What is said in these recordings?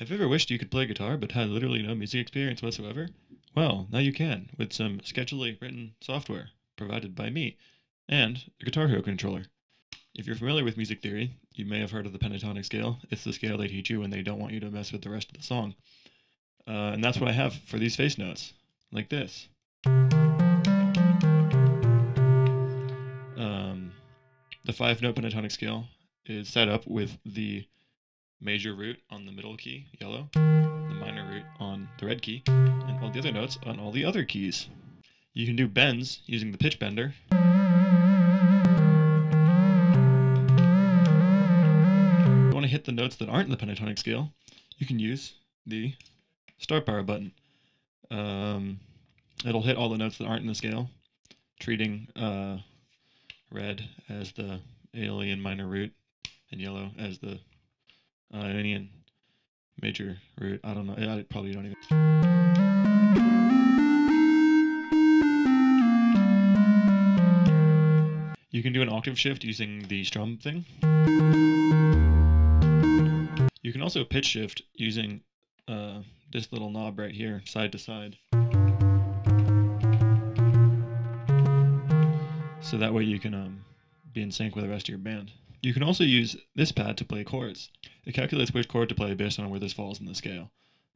Have you ever wished you could play guitar but had literally no music experience whatsoever? Well, now you can with some sketchily written software provided by me and a Guitar Hero controller. If you're familiar with music theory, you may have heard of the pentatonic scale. It's the scale they teach you when they don't want you to mess with the rest of the song. Uh, and that's what I have for these face notes, like this. Um, the five note pentatonic scale is set up with the major root on the middle key, yellow, the minor root on the red key, and all the other notes on all the other keys. You can do bends using the pitch bender. If you want to hit the notes that aren't in the pentatonic scale, you can use the star power button. Um, it'll hit all the notes that aren't in the scale, treating uh, red as the Aeolian minor root and yellow as the Ionian major root. I don't know. I probably don't even. You can do an octave shift using the strum thing. You can also pitch shift using uh, this little knob right here, side to side. So that way you can um, be in sync with the rest of your band. You can also use this pad to play chords. It calculates which chord to play based on where this falls in the scale.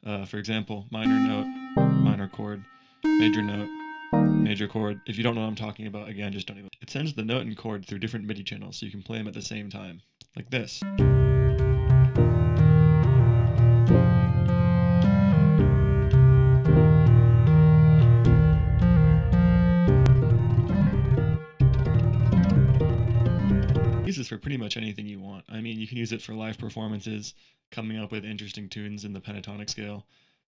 Uh, for example, minor note, minor chord, major note, major chord. If you don't know what I'm talking about, again, just don't even. It sends the note and chord through different MIDI channels so you can play them at the same time, like this. Use this for pretty much anything you want. I mean, you can use it for live performances, coming up with interesting tunes in the pentatonic scale,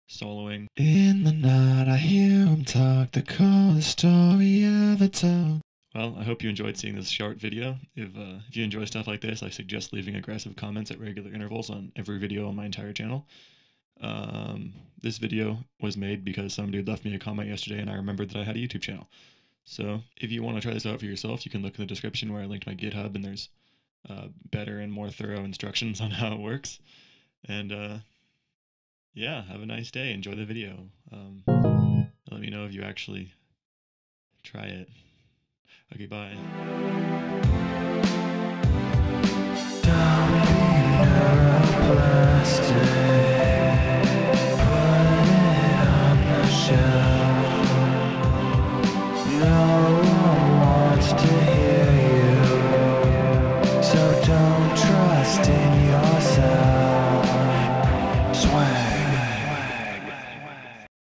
soloing. In the night, I hear him talk, the coolest story of ever told. Well, I hope you enjoyed seeing this short video. If, uh, if you enjoy stuff like this, I suggest leaving aggressive comments at regular intervals on every video on my entire channel. Um, this video was made because somebody left me a comment yesterday and I remembered that I had a YouTube channel. So if you want to try this out for yourself, you can look in the description where I linked my GitHub and there's uh, better and more thorough instructions on how it works. And uh, yeah, have a nice day. Enjoy the video. Um, let me know if you actually try it. Okay, bye.